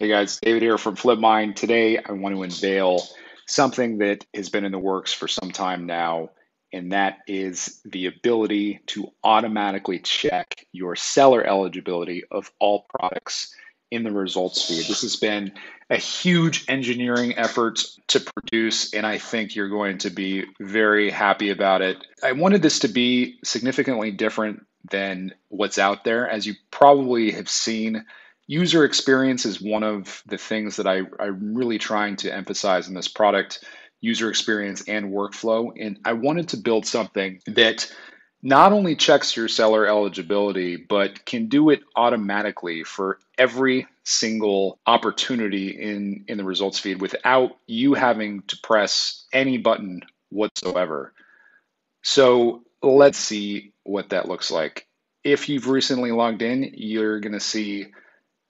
Hey guys, David here from Flipmine. Today I want to unveil something that has been in the works for some time now, and that is the ability to automatically check your seller eligibility of all products in the results feed. This has been a huge engineering effort to produce, and I think you're going to be very happy about it. I wanted this to be significantly different than what's out there. As you probably have seen, user experience is one of the things that I, I'm really trying to emphasize in this product user experience and workflow. And I wanted to build something that not only checks your seller eligibility, but can do it automatically for every single opportunity in, in the results feed without you having to press any button whatsoever. So let's see what that looks like. If you've recently logged in, you're going to see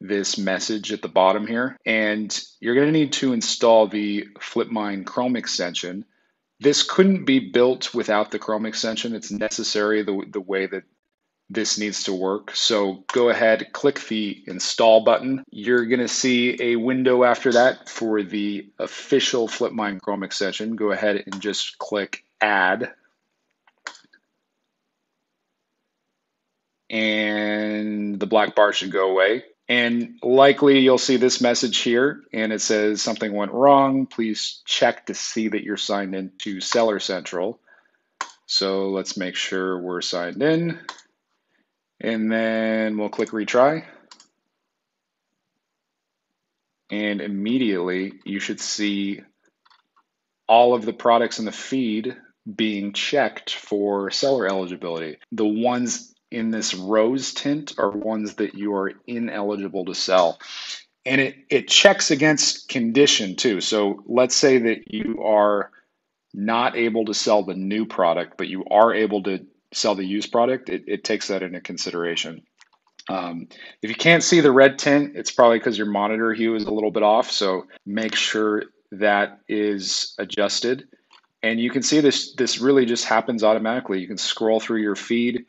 this message at the bottom here, and you're going to need to install the Flipmine Chrome extension. This couldn't be built without the Chrome extension. It's necessary the, the way that this needs to work. So go ahead, click the install button. You're going to see a window after that for the official Flipmine Chrome extension. Go ahead and just click add. And the black bar should go away. And likely you'll see this message here and it says something went wrong. Please check to see that you're signed into Seller Central. So let's make sure we're signed in. And then we'll click retry. And immediately you should see all of the products in the feed being checked for seller eligibility. The ones in this rose tint are ones that you are ineligible to sell. And it, it checks against condition too. So let's say that you are not able to sell the new product, but you are able to sell the used product, it, it takes that into consideration. Um, if you can't see the red tint, it's probably because your monitor hue is a little bit off. So make sure that is adjusted. And you can see this, this really just happens automatically. You can scroll through your feed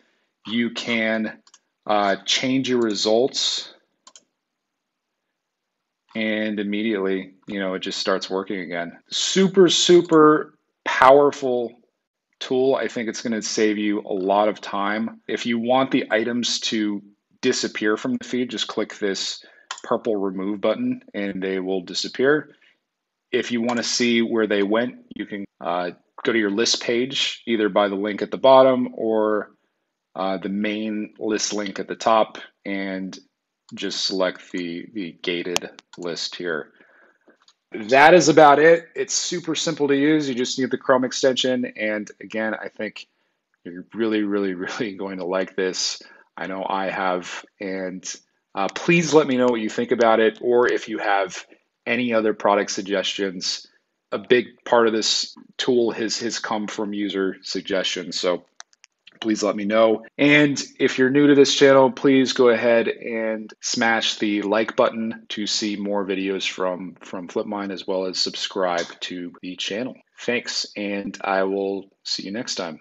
you can uh, change your results and immediately, you know, it just starts working again. Super, super powerful tool. I think it's going to save you a lot of time. If you want the items to disappear from the feed, just click this purple remove button and they will disappear. If you want to see where they went, you can uh, go to your list page either by the link at the bottom or uh, the main list link at the top and just select the, the gated list here. That is about it. It's super simple to use. You just need the Chrome extension. And again, I think you're really, really, really going to like this. I know I have. And uh, please let me know what you think about it or if you have any other product suggestions. A big part of this tool has, has come from user suggestions. So please let me know. And if you're new to this channel, please go ahead and smash the like button to see more videos from, from Flipmine as well as subscribe to the channel. Thanks, and I will see you next time.